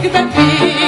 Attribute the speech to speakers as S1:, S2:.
S1: big baby.